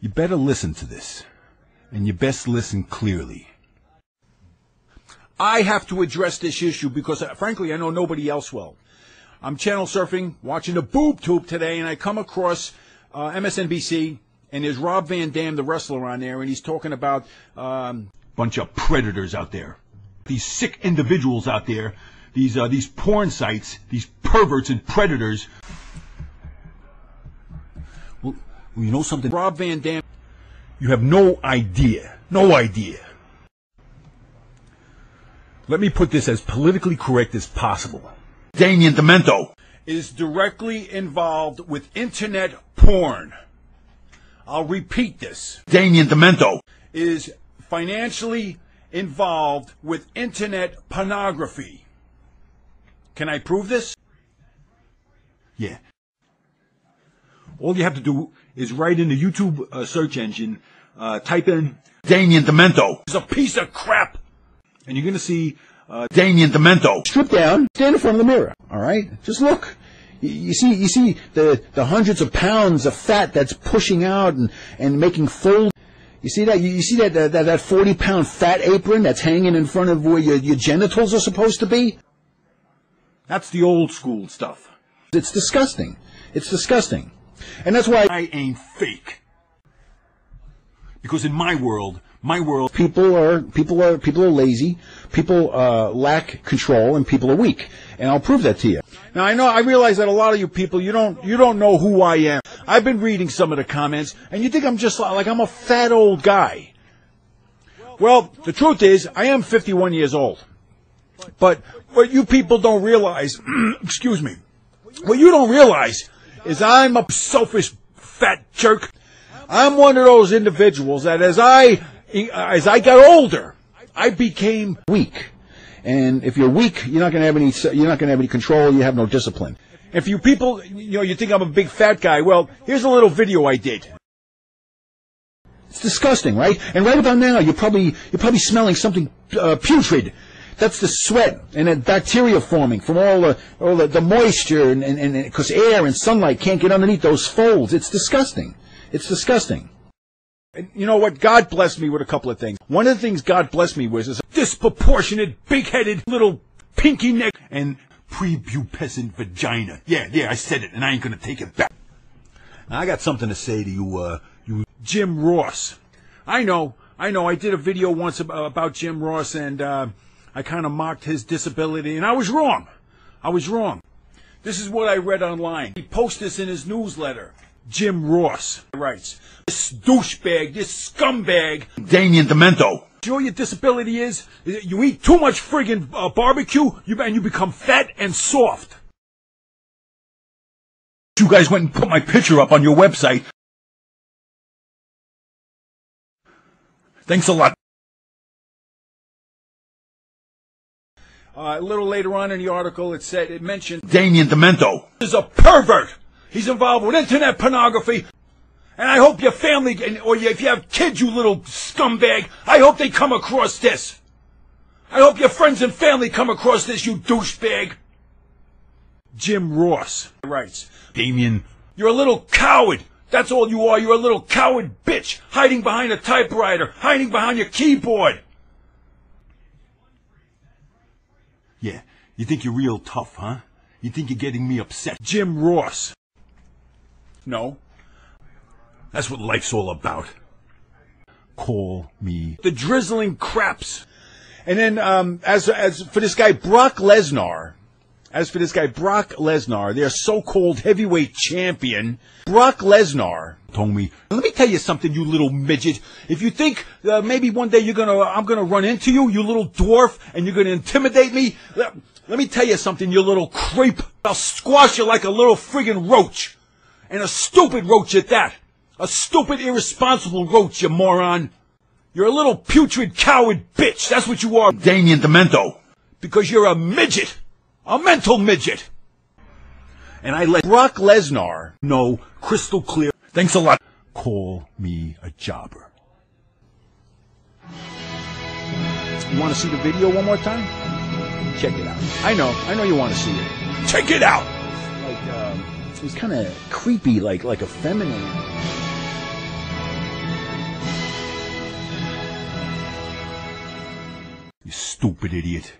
You better listen to this, and you best listen clearly. I have to address this issue because, uh, frankly, I know nobody else will. I'm channel surfing, watching the boob tube today, and I come across uh, MSNBC, and there's Rob Van Dam, the wrestler, on there, and he's talking about um, bunch of predators out there, these sick individuals out there, these uh, these porn sites, these perverts and predators. Well, you know something, Rob Van Dam, you have no idea, no idea. Let me put this as politically correct as possible. Damien Demento is directly involved with internet porn. I'll repeat this. Damien Demento is financially involved with internet pornography. Can I prove this? Yeah. All you have to do is write in the YouTube uh, search engine, uh, type in Damien Demento. He's a piece of crap. And you're going to see uh, Damien Demento. Strip down, stand in front of the mirror. All right, just look. You, you see, you see the the hundreds of pounds of fat that's pushing out and and making folds. You see that? You, you see that, that that forty pound fat apron that's hanging in front of where your your genitals are supposed to be? That's the old school stuff. It's disgusting. It's disgusting. And that's why I ain't fake. Because in my world, my world, people are people are people are lazy, people uh, lack control, and people are weak. And I'll prove that to you. Now I know I realize that a lot of you people you don't you don't know who I am. I've been reading some of the comments, and you think I'm just like I'm a fat old guy. Well, the truth is, I am 51 years old. But what you people don't realize, excuse me, what you don't realize is I'm a selfish fat jerk. I'm one of those individuals that as I as I got older, I became weak. And if you're weak, you're not going to have any you're not going to have any control, you have no discipline. If you people, you know, you think I'm a big fat guy, well, here's a little video I did. It's disgusting, right? And right about now, you're probably you're probably smelling something uh, putrid. That's the sweat and the bacteria forming from all the all the, the moisture and and because air and sunlight can't get underneath those folds. It's disgusting. It's disgusting. And you know what? God blessed me with a couple of things. One of the things God blessed me with is a disproportionate, big-headed little pinky neck and prepubescent vagina. Yeah, yeah, I said it, and I ain't gonna take it back. Now, I got something to say to you, uh, you Jim Ross. I know, I know. I did a video once about, about Jim Ross, and uh, I kind of mocked his disability, and I was wrong. I was wrong. This is what I read online. He posted this in his newsletter. Jim Ross writes, This douchebag, this scumbag, Damien Demento. You know your disability is? You eat too much friggin' uh, barbecue, you, and you become fat and soft. You guys went and put my picture up on your website. Thanks a lot. Uh, a little later on in the article, it said it mentioned Damien Demento is a pervert. He's involved with internet pornography. And I hope your family, or if you have kids, you little scumbag, I hope they come across this. I hope your friends and family come across this, you douchebag. Jim Ross writes, Damien, you're a little coward. That's all you are. You're a little coward bitch, hiding behind a typewriter, hiding behind your keyboard. Yeah, you think you're real tough, huh? You think you're getting me upset. Jim Ross. No. That's what life's all about. Call me the drizzling craps. And then, um, as as for this guy Brock Lesnar, as for this guy Brock Lesnar, their so-called heavyweight champion, Brock Lesnar told me, "Let me tell you something, you little midget. If you think uh, maybe one day you're gonna, I'm gonna run into you, you little dwarf, and you're gonna intimidate me, let, let me tell you something, you little creep. I'll squash you like a little friggin' roach." And a stupid roach at that. A stupid, irresponsible roach, you moron. You're a little putrid coward bitch. That's what you are, Damien Demento. Because you're a midget. A mental midget! And I let Brock Lesnar know crystal clear. Thanks a lot. Call me a jobber. You want to see the video one more time? Check it out. I know, I know you want to see it. Check it out! Like, um, it was kind of creepy, like, like a feminine. You stupid idiot.